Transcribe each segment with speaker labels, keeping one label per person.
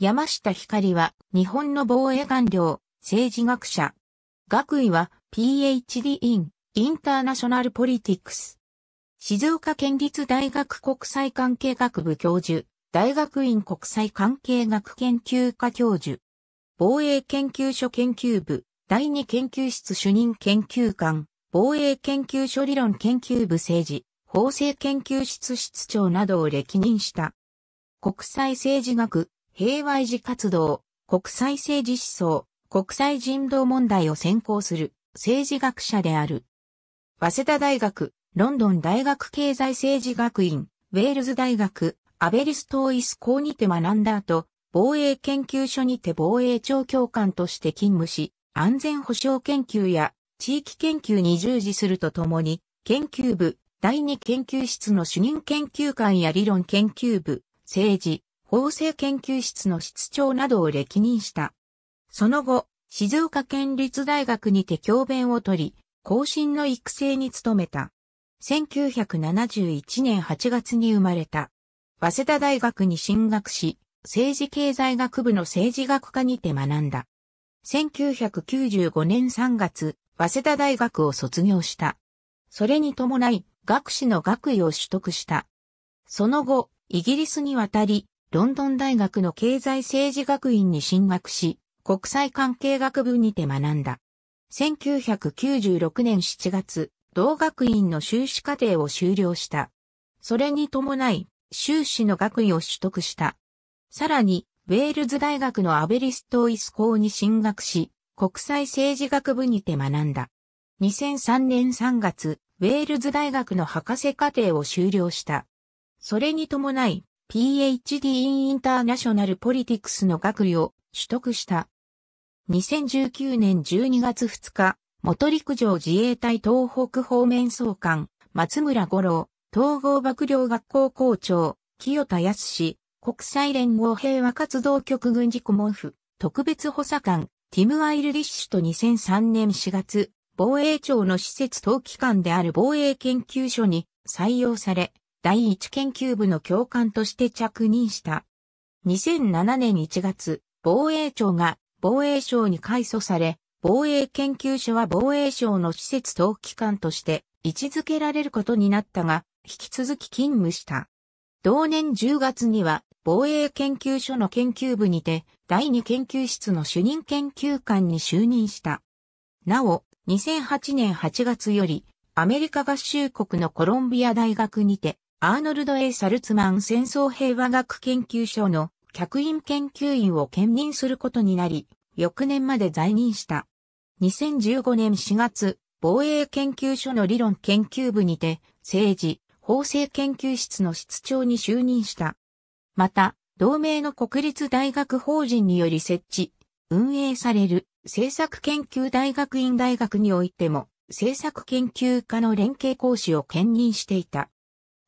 Speaker 1: 山下光は日本の防衛官僚、政治学者。学位は PhD in International Politics。静岡県立大学国際関係学部教授、大学院国際関係学研究科教授。防衛研究所研究部、第二研究室主任研究官、防衛研究所理論研究部政治、法制研究室室長などを歴任した。国際政治学、平和維持活動、国際政治思想、国際人道問題を専攻する政治学者である。早稲田大学、ロンドン大学経済政治学院、ウェールズ大学、アベリストーイス校にて学んだ後、防衛研究所にて防衛庁教官として勤務し、安全保障研究や地域研究に従事するとともに、研究部、第二研究室の主任研究官や理論研究部、政治、法制研究室の室長などを歴任した。その後、静岡県立大学にて教鞭を取り、後進の育成に努めた。1971年8月に生まれた。早稲田大学に進学し、政治経済学部の政治学科にて学んだ。1995年3月、早稲田大学を卒業した。それに伴い、学士の学位を取得した。その後、イギリスに渡り、ロンドン大学の経済政治学院に進学し、国際関係学部にて学んだ。1996年7月、同学院の修士課程を修了した。それに伴い、修士の学位を取得した。さらに、ウェールズ大学のアベリストイス校に進学し、国際政治学部にて学んだ。2003年3月、ウェールズ大学の博士課程を修了した。それに伴い、PhD in International Politics の学位を取得した。2019年12月2日、元陸上自衛隊東北方面総監、松村五郎、統合幕僚学校校長、清田康国際連合平和活動局軍事顧問府、特別補佐官、ティム・アイルリッシュと2003年4月、防衛庁の施設等機関である防衛研究所に採用され、第一研究部の教官として着任した。2007年1月、防衛庁が防衛省に改組され、防衛研究所は防衛省の施設等機関として位置づけられることになったが、引き続き勤務した。同年10月には防衛研究所の研究部にて第二研究室の主任研究官に就任した。なお、2008年8月よりアメリカ合衆国のコロンビア大学にてアーノルド・エサルツマン戦争平和学研究所の客員研究員を兼任することになり、翌年まで在任した。2015年4月、防衛研究所の理論研究部にて、政治、法制研究室の室長に就任した。また、同盟の国立大学法人により設置、運営される政策研究大学院大学においても、政策研究科の連携講師を兼任していた。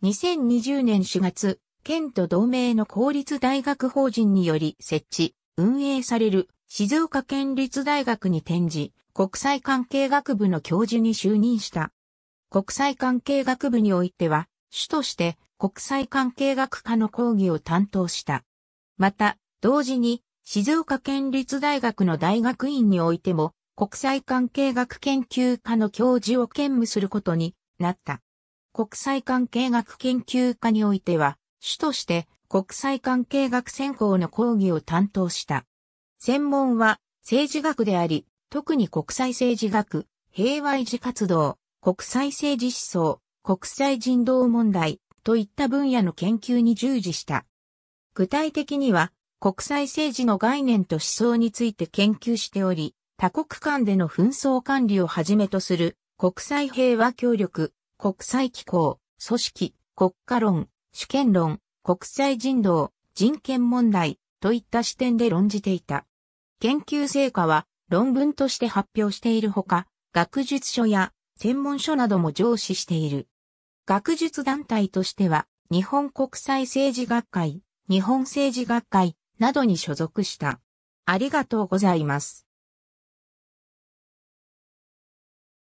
Speaker 1: 2020年4月、県と同盟の公立大学法人により設置、運営される静岡県立大学に転じ、国際関係学部の教授に就任した。国際関係学部においては、主として国際関係学科の講義を担当した。また、同時に静岡県立大学の大学院においても国際関係学研究科の教授を兼務することになった。国際関係学研究科においては、主として国際関係学専攻の講義を担当した。専門は政治学であり、特に国際政治学、平和維持活動、国際政治思想、国際人道問題といった分野の研究に従事した。具体的には、国際政治の概念と思想について研究しており、多国間での紛争管理をはじめとする国際平和協力、国際機構、組織、国家論、主権論、国際人道、人権問題といった視点で論じていた。研究成果は論文として発表しているほか、学術書や専門書なども上司している。学術団体としては、日本国際政治学会、日本政治学会などに所属した。ありがとうございます。